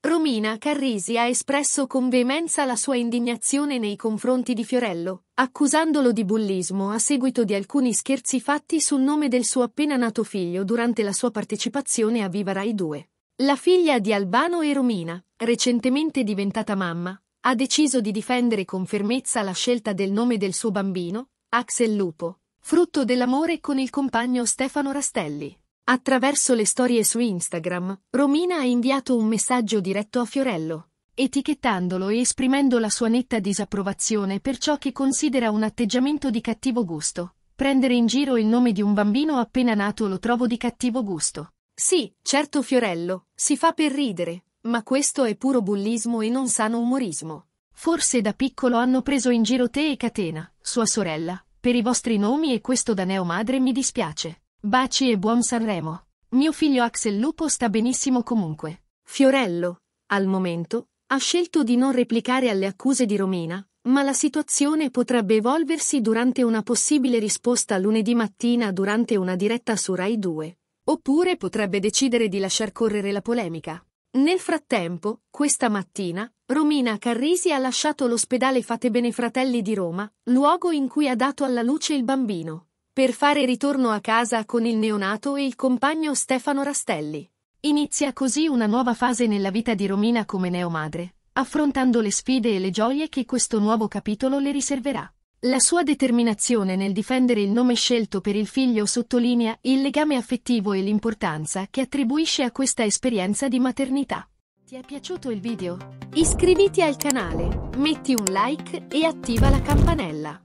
Romina Carrisi ha espresso con veemenza la sua indignazione nei confronti di Fiorello, accusandolo di bullismo a seguito di alcuni scherzi fatti sul nome del suo appena nato figlio durante la sua partecipazione a Viva Rai 2. La figlia di Albano e Romina, recentemente diventata mamma, ha deciso di difendere con fermezza la scelta del nome del suo bambino, Axel Lupo, frutto dell'amore con il compagno Stefano Rastelli. Attraverso le storie su Instagram, Romina ha inviato un messaggio diretto a Fiorello, etichettandolo e esprimendo la sua netta disapprovazione per ciò che considera un atteggiamento di cattivo gusto. Prendere in giro il nome di un bambino appena nato lo trovo di cattivo gusto. Sì, certo Fiorello, si fa per ridere, ma questo è puro bullismo e non sano umorismo. Forse da piccolo hanno preso in giro te e Catena, sua sorella, per i vostri nomi e questo da neomadre mi dispiace. Baci e buon Sanremo. Mio figlio Axel Lupo sta benissimo comunque. Fiorello, al momento, ha scelto di non replicare alle accuse di Romina, ma la situazione potrebbe evolversi durante una possibile risposta lunedì mattina durante una diretta su Rai 2. Oppure potrebbe decidere di lasciar correre la polemica. Nel frattempo, questa mattina, Romina Carrisi ha lasciato l'ospedale Fate Bene Fratelli di Roma, luogo in cui ha dato alla luce il bambino per fare ritorno a casa con il neonato e il compagno Stefano Rastelli. Inizia così una nuova fase nella vita di Romina come neomadre, affrontando le sfide e le gioie che questo nuovo capitolo le riserverà. La sua determinazione nel difendere il nome scelto per il figlio sottolinea il legame affettivo e l'importanza che attribuisce a questa esperienza di maternità. Ti è piaciuto il video? Iscriviti al canale, metti un like e attiva la campanella.